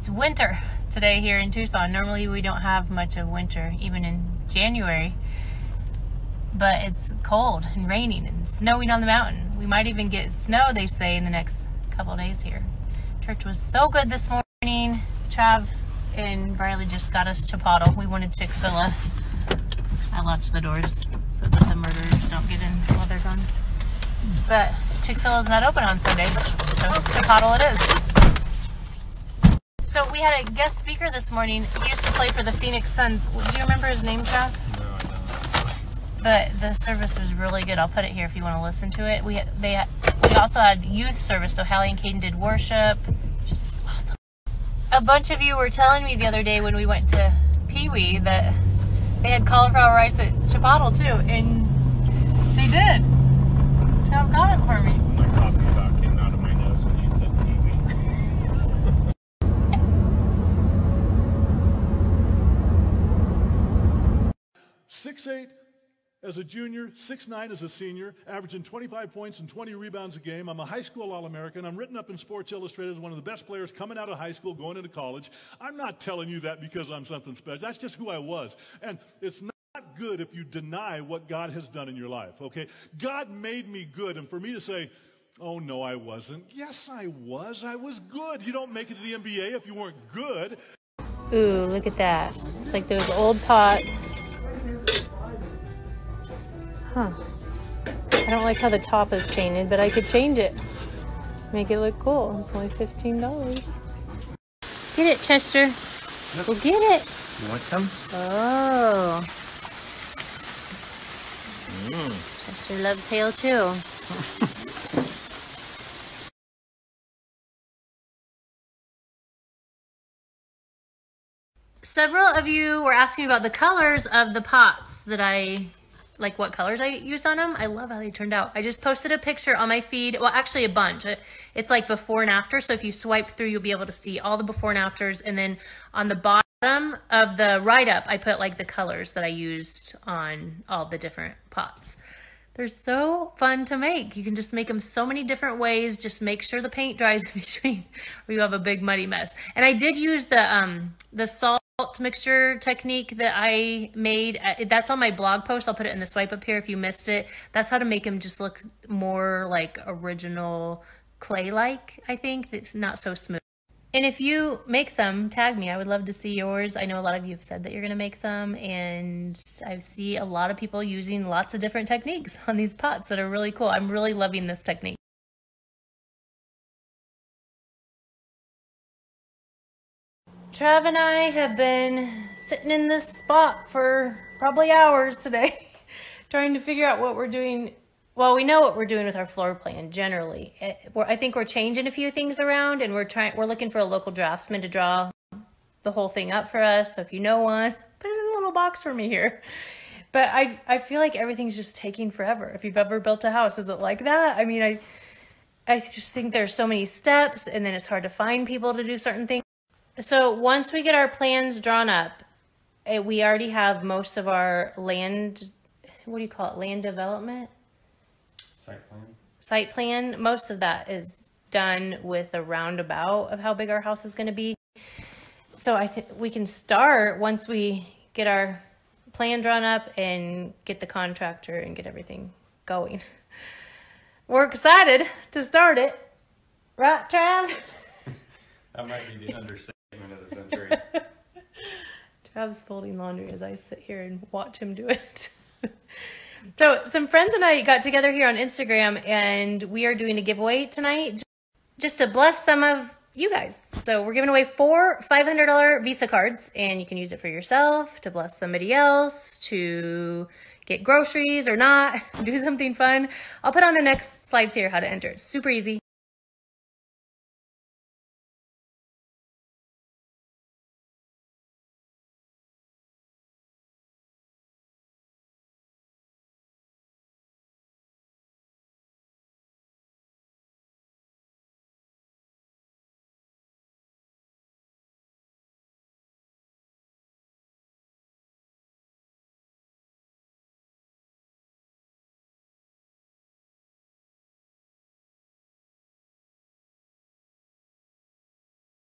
It's winter today here in Tucson. Normally we don't have much of winter, even in January. But it's cold and raining and snowing on the mountain. We might even get snow, they say, in the next couple days here. Church was so good this morning. Trav and Briley just got us Chipotle. We wanted Chick-fil-A. I locked the doors so that the murderers don't get in while they're gone. But Chick-fil-A is not open on Sunday, so Chipotle it is. So we had a guest speaker this morning. He used to play for the Phoenix Suns. Do you remember his name, Trav? No, I don't. But the service was really good. I'll put it here if you want to listen to it. We had, they had, we also had youth service, so Hallie and Caden did worship. Just awesome. A bunch of you were telling me the other day when we went to Pee Wee that they had cauliflower rice at Chipotle too, and they did. Trav got it for me. My coffee about came out of my nose when you said TV. Six eight as a junior, six nine as a senior, averaging 25 points and 20 rebounds a game. I'm a high school All American. I'm written up in Sports Illustrated as one of the best players coming out of high school, going into college. I'm not telling you that because I'm something special. That's just who I was. And it's not good if you deny what God has done in your life, okay? God made me good. And for me to say, Oh, no, I wasn't. Yes, I was. I was good. You don't make it to the NBA if you weren't good. Ooh, look at that. It's like those old pots. Huh. I don't like how the top is painted, but I could change it. Make it look cool. It's only $15. Get it, Chester. Go get it. You want some? Oh. Mmm. Chester loves hail too. Several of you were asking about the colors of the pots that I like what colors I used on them. I love how they turned out. I just posted a picture on my feed. Well, actually a bunch. It- It's like before and after. So if you swipe through, you'll be able to see all the before and afters. And then on the bottom of the write up, I put like the colors that I used on all the different pots. They're so fun to make. You can just make them so many different ways. Just make sure the paint dries in between or you have a big muddy mess. And I did use the um the salt mixture technique that I made. Uh, That's on my blog post. I'll put it in the swipe up here if you missed it. That's how to make them just look more like original clay like, I think. It's not so smooth. And if you make some, tag me. I would love to see yours. I know a lot of you have said that you're going to make some, and I see a lot of people using lots of different techniques on these pots that are really cool. I'm really loving this technique. Trav and I have been sitting in this spot for probably hours today, trying to figure out what we're doing. Well, we know what we're doing with our floor plan generally. Eh, we're- I think we're changing a few things around, and we're trying. We're looking for a local draftsman to draw the whole thing up for us. So if you know one, put it in a little box for me here. But I I feel like everything's just taking forever. If you've ever built a house, is it like that? I mean, I I just think there's so many steps, and then it's hard to find people to do certain things. So once we get our plans drawn up, eh, we already have most of our land. What do you call it? Land development Site plan. site plan. Most of that is done with a roundabout of how big our house is going to be. So I think we can start once we get our plan drawn up and get the contractor and get everything going. We're excited to start it, right, Trav? That might be the understatement century. Trav's folding laundry as I sit here and watch him do it. so, some friends and I got together here on Instagram and we are doing a giveaway tonight just to bless some of you guys. So, we're giving away four $500 Visa cards and you can use it for yourself, to bless somebody else, to get groceries or not, do something fun. I'll put on the next slides here how to enter. It's super easy.